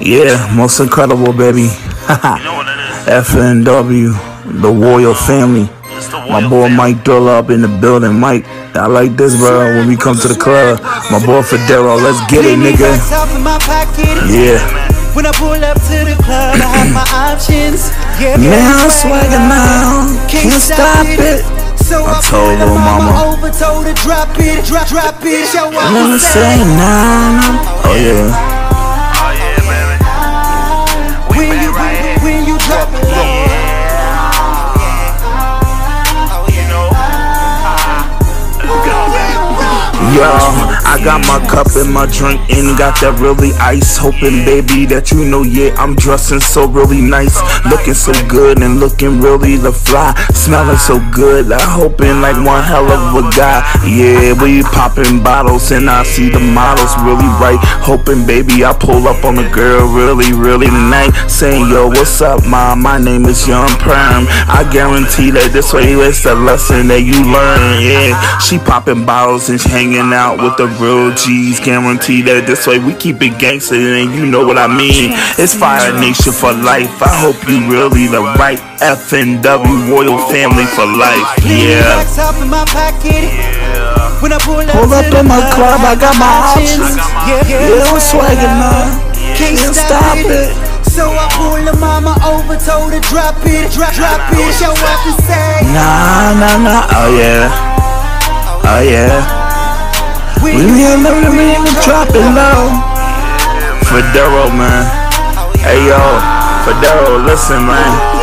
Yeah, most incredible, baby. FNW, the Royal Family. My boy Mike Dilla up in the building. Mike, I like this, bro. When we come to the club, my boy Federo, let's get it, nigga. Yeah. When I pull up to the club, I have my options. Yeah, Man, I'm swagging now. Can't stop it. So I I told pulled little her mama mama. over, told her drop it, drop, drop it, show up Let me and say now. Baby. I got my cup and my drink and got that really ice. Hoping, baby, that you know, yeah, I'm dressing so really nice. Looking so good and looking really the fly. Smelling so good, I hoping like one hell of a guy. Yeah, we popping bottles and I see the models really right. Hoping, baby, I pull up on a girl really, really nice. Saying, yo, what's up, mom? My name is Young Perm. I guarantee that this way it's the lesson that you learn. Yeah, she popping bottles and hanging out with the real G's. Guarantee that this way we keep it gangster and you know what I mean. It's Fire Nation for life. I hope you really the right FNW Royal Family for life. Yeah. Racks up in my. When I pull up, Pull up in my club, I got my options. options. Yeah, Yeah, I'm swagging now. Can't Can't stop stop it. it. So I pull the mama over, told her drop it, drop, drop it, show up and say, Nah, nah, nah. Oh yeah. Oh yeah. We in the we in the drop it low. Federo, man. Hey yo, Federo, listen, man.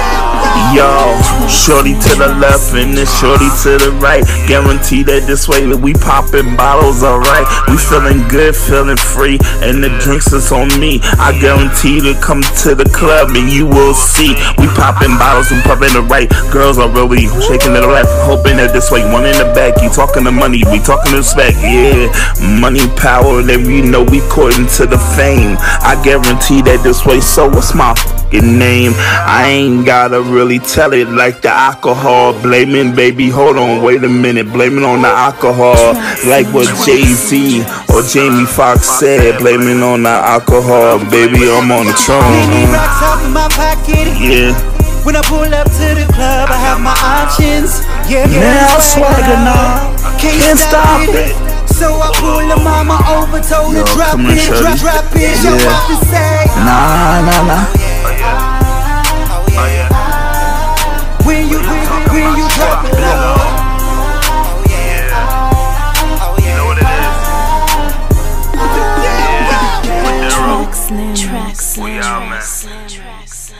Yo, shorty to the left and then shorty to the right. Guarantee that this way that we popping bottles, alright. We feeling good, feeling free, and the drinks is on me. I guarantee to come to the club and you will see. We popping bottles and pumping the right. Girls are really shaking to the left, hoping that this way. One in the back, you talking to money, we talking to respect. Yeah, money, power, and we know we courting to the fame. I guarantee that this way. So what's my fucking name? I ain't gotta really tell it like the alcohol. Blaming, baby, hold on, wait a minute. Blaming on the alcohol, like what Jay Z or Jamie Foxx said. Blaming on the alcohol, baby, I'm on the throne. racks up in my pocket. Yeah, When I pull up to the club, I have my options. Yeah, now I'm swagging now. Can't stop it. So I pull the mama over, told her drop it, drop, drop it, Yeah. up and say, Nah, nah, nah. Is. Yeah. Federo. Tracks, We out, man. Tracks,